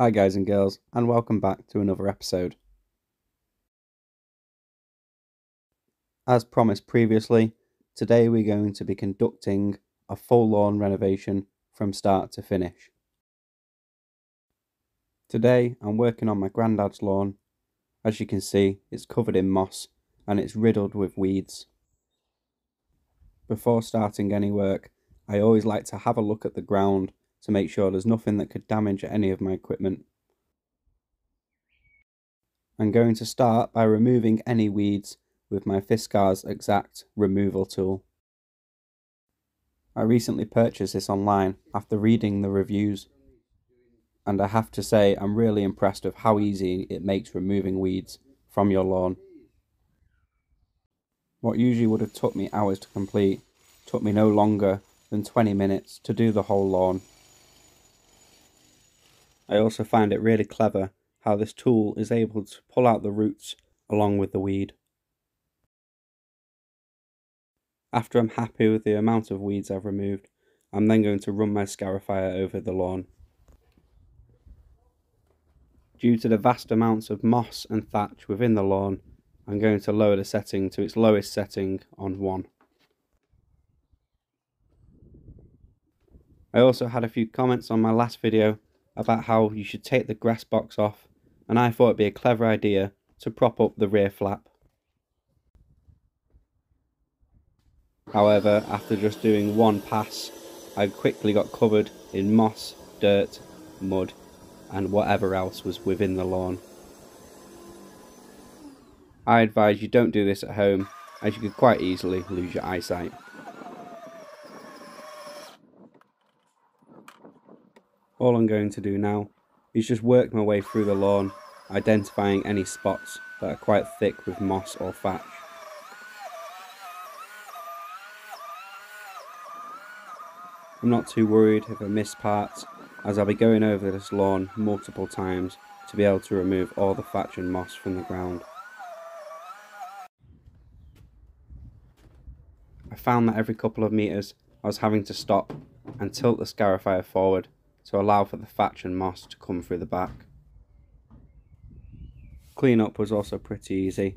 Hi, guys and girls, and welcome back to another episode. As promised previously, today we're going to be conducting a full lawn renovation from start to finish. Today I'm working on my granddad's lawn. As you can see, it's covered in moss and it's riddled with weeds. Before starting any work, I always like to have a look at the ground to make sure there's nothing that could damage any of my equipment. I'm going to start by removing any weeds with my Fiskars Xact removal tool. I recently purchased this online after reading the reviews and I have to say I'm really impressed with how easy it makes removing weeds from your lawn. What usually would have took me hours to complete took me no longer than 20 minutes to do the whole lawn. I also find it really clever how this tool is able to pull out the roots along with the weed. After I'm happy with the amount of weeds I've removed, I'm then going to run my scarifier over the lawn. Due to the vast amounts of moss and thatch within the lawn, I'm going to lower the setting to its lowest setting on 1. I also had a few comments on my last video about how you should take the grass box off and I thought it'd be a clever idea to prop up the rear flap. However, after just doing one pass, I quickly got covered in moss, dirt, mud and whatever else was within the lawn. I advise you don't do this at home as you could quite easily lose your eyesight. All I'm going to do now is just work my way through the lawn, identifying any spots that are quite thick with moss or thatch. I'm not too worried if I miss parts, as I'll be going over this lawn multiple times to be able to remove all the thatch and moss from the ground. I found that every couple of metres I was having to stop and tilt the scarifier forward to allow for the thatch and moss to come through the back. Cleanup was also pretty easy.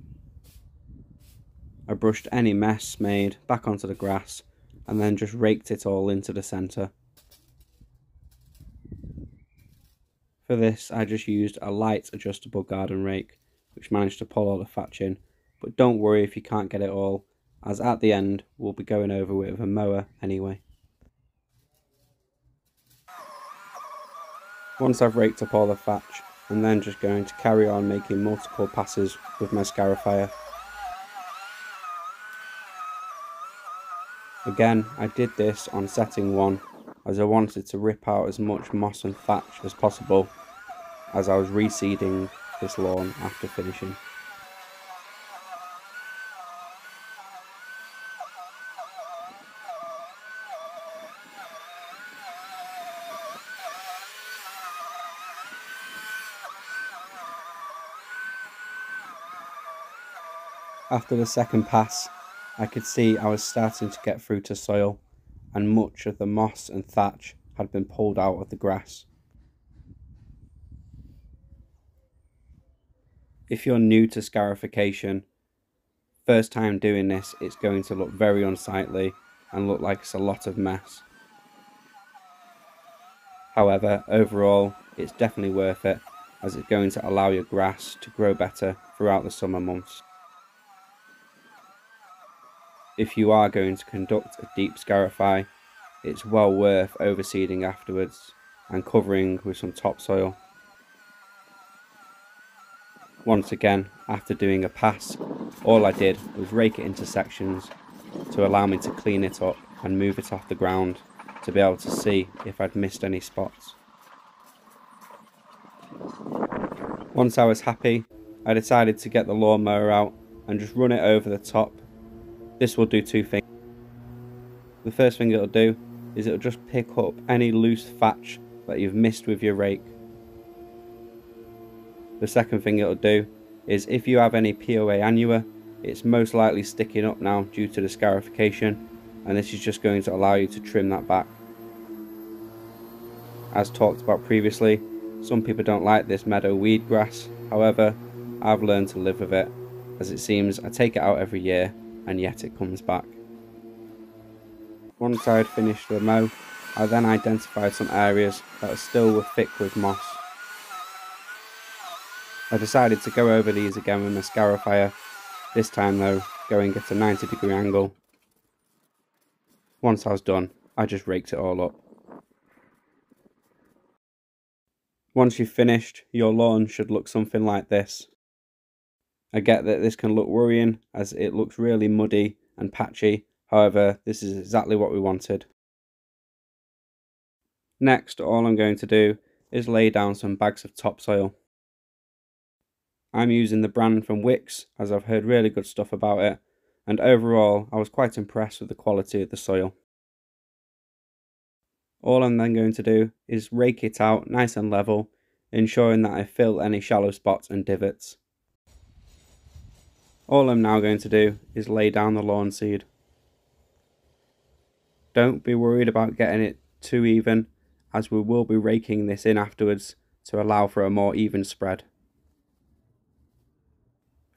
I brushed any mess made back onto the grass and then just raked it all into the centre. For this I just used a light adjustable garden rake which managed to pull all the thatch in but don't worry if you can't get it all as at the end we'll be going over with a mower anyway. Once I've raked up all the thatch, I'm then just going to carry on making multiple passes with my scarifier. Again, I did this on setting 1 as I wanted to rip out as much moss and thatch as possible as I was reseeding this lawn after finishing. After the second pass, I could see I was starting to get through to soil, and much of the moss and thatch had been pulled out of the grass. If you're new to scarification, first time doing this, it's going to look very unsightly and look like it's a lot of mess. However, overall, it's definitely worth it as it's going to allow your grass to grow better throughout the summer months. If you are going to conduct a deep scarify, it's well worth overseeding afterwards and covering with some topsoil. Once again, after doing a pass, all I did was rake it into sections to allow me to clean it up and move it off the ground to be able to see if I'd missed any spots. Once I was happy, I decided to get the lawnmower out and just run it over the top this will do two things. The first thing it'll do is it'll just pick up any loose thatch that you've missed with your rake. The second thing it'll do is if you have any POA annua, it's most likely sticking up now due to the scarification and this is just going to allow you to trim that back. As talked about previously, Some people don't like this meadow weed grass, however, I've learned to live with it, as it seems I take it out every year and yet it comes back. Once I had finished the mow, I then identified some areas that still were thick with moss. I decided to go over these again with my scarifier, this time though going at a 90 degree angle. Once I was done, I just raked it all up. Once you've finished, your lawn should look something like this. I get that this can look worrying as it looks really muddy and patchy, however this is exactly what we wanted. Next all I'm going to do is lay down some bags of topsoil. I'm using the brand from Wickes as I've heard really good stuff about it and overall I was quite impressed with the quality of the soil. All I'm then going to do is rake it out nice and level, ensuring that I fill any shallow spots and divots. All I'm now going to do is lay down the lawn seed. Don't be worried about getting it too even, as we will be raking this in afterwards to allow for a more even spread.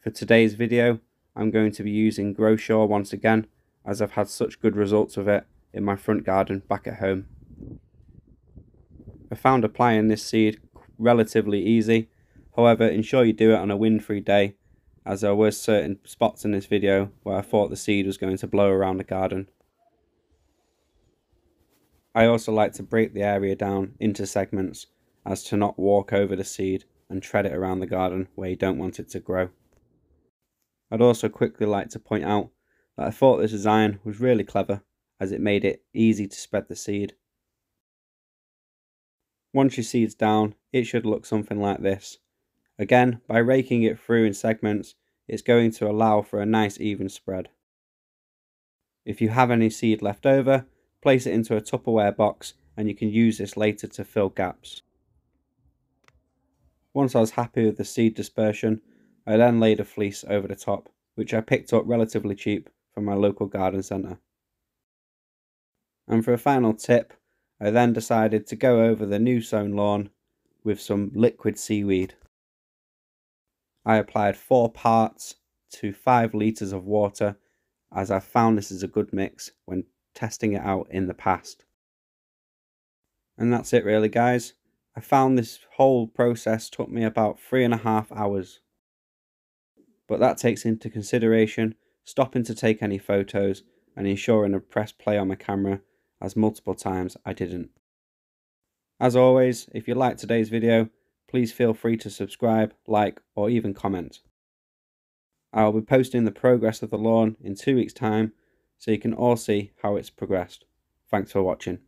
For today's video, I'm going to be using Gro-Sure once again, as I've had such good results with it in my front garden back at home. I found applying this seed relatively easy. However, ensure you do it on a wind-free day as there were certain spots in this video where I thought the seed was going to blow around the garden. I also like to break the area down into segments as to not walk over the seed and tread it around the garden where you don't want it to grow. I'd also quickly like to point out that I thought this design was really clever as it made it easy to spread the seed once your seed's down, it should look something like this. Again, by raking it through in segments, it's going to allow for a nice even spread. If you have any seed left over, place it into a Tupperware box and you can use this later to fill gaps. Once I was happy with the seed dispersion, I then laid a fleece over the top, which I picked up relatively cheap from my local garden centre. And for a final tip, I then decided to go over the new sown lawn with some liquid seaweed. I applied 4 parts to 5 litres of water as I found this is a good mix when testing it out in the past. And that's it really guys. I found this whole process took me about three and a half hours. But that takes into consideration stopping to take any photos and ensuring I press play on my camera as multiple times I didn't. As always, if you liked today's video, please feel free to subscribe, like, or even comment. I will be posting the progress of the lawn in two weeks' time so you can all see how it's progressed. Thanks for watching.